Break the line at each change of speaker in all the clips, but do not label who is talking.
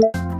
you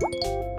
Thank you.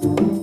Thank you.